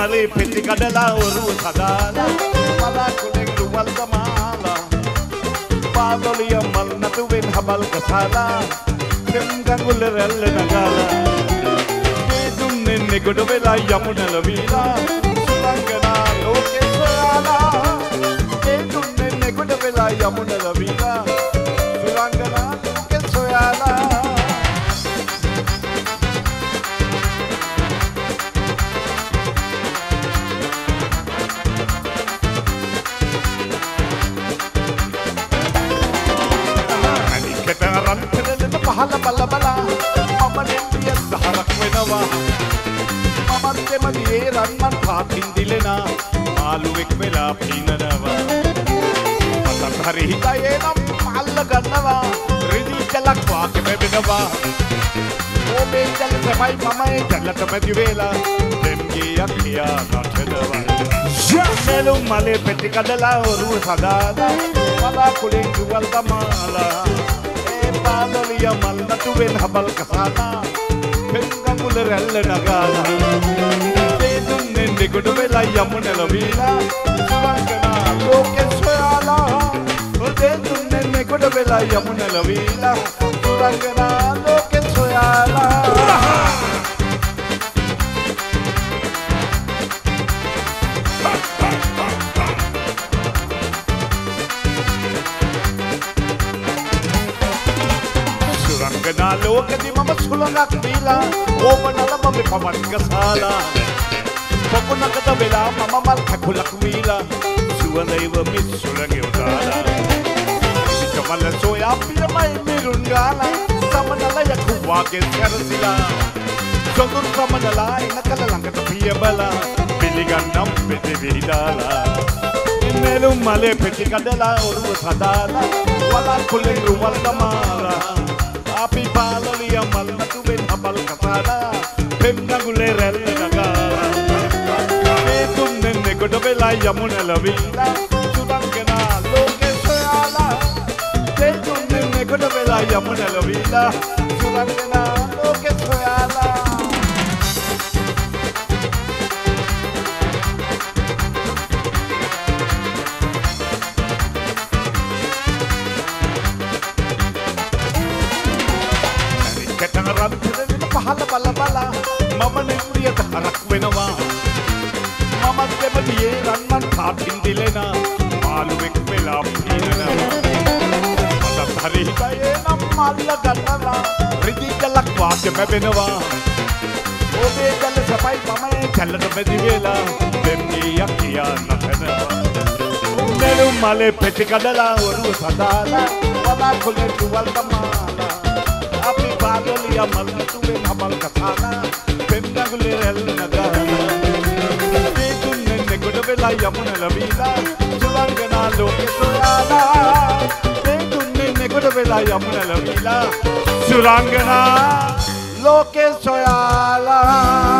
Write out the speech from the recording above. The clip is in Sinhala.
මලේ පෙටි කඩලා ඔරුව සදාලා පලාකුලෙන් රුවල් දමාලා පාදොලිය මල් නතුවෙන් හබල් කසාලා දෙම්ගඟුල රැල්ල නගාලා මේ දුන්නෙන් එගොඩ වෙලා යමුණල වීලා සුලංගනා ලෝකෙ සොයාලා මේ දුන්නෙන් එගොඩ වෙලා යමුණල වීලා පෙරලෙන පහල බල බලා මම නෙම්බිය දහරක් වෙනවා. මමත් එමදියේ රන්මන් පාතින් දිලෙනා මාළුවෙක් වෙලා පීනනවා. මතත් හරි හිතයේ නම් අල්ල ගන්නවා. රිදී කලක් වාගේ බැබෙනවා ඕමේ ජල තමයි මමයි ජලට මැදි වෙලා දෙම්ගියක් ලියා නටනවා නෙළුම් මලේ පෙටි කඩලා ඔරුව සදාලා පලා කුලින් දුවල් දමාලා ඒ පාදලිය මල් නටුවෙන් හබල් කසාලා පෙන්ගමුල රැල්ල නගාලා ඒ දුන්නෙන් දෙගොඩ වෙලා යමු නැලවීලා සුවංගනා ලෝකෙ සොයාලා ඔදේ දුන්නෙන් දෙගොඩ වෙලා යමු නැලවීලා සුවංගනා සුරංගනා ලෝකෙදි මම සුළඟක් වීලා ඕපනල මම පවන් ගසාලා පොකුණකට වෙලා මම මල් කකුලක් වීලා සුවඳයිව මිස් සුළඟ උදාලා. විකමල සෝයා පිරමයි මිරුන් ගාලා සමනලයකු වාගේ සැරසිලා. සොඳුන් සමනලා එන කල ළඟට පිය බලා පිළිගන්නම් පෙති විහිදාලා. නෙළුම් මලේ පෙටි කඩලා ඔරුව සදාලා වලකුලෙන් රුවල් දමාලා. අපි පාලලිය මල් නතුවෙන් හබල් කසාලා පෙම්නගුලේ රැල්ල නගාලා මේ තුන්නෙන් එගොඩ වෙලා යමු නැලවිලා සුදංගනා ලෝකෙ සොයාලා. මේ තුන්නෙන් එගොඩ වෙලා යමු නැලවිලා සුදංගනා පහල බල බලා මම නෙම්රියට හරක් වෙනවා. මමත් දෙමදියේ රන්මන් කාටින් දිලෙනා. මාළුවෙක් වෙලා පීනනවා මටත් හරි හිතයේ නම් මල්ල ගන්නලා. රිදී කලක් වාගේ මැබෙනවා. ඔබේ ජල සපයි මමයි ජලට බැදි වෙලා. දෙම්ගියක් කියා නටනවා නෙළුම් මලේ පෙටි කඩලා ඔරුව සදාලා. වදා කොලේ දුවල් දමාලා අපි පාගලිය මල් තුවෙන් හමල් කතාලා පෙන්නගුලේ රැල්ල නගාලා මේ තුන්නෙන් එගොඩ වෙලා යමුණ ලබීලා සුලංගනා ලෝකෙ සොයාලා මේ තුන්නෙන් එගොඩ වෙලා යමුණ ලබීලා සුරංගනා ලෝකෙ සොයාලා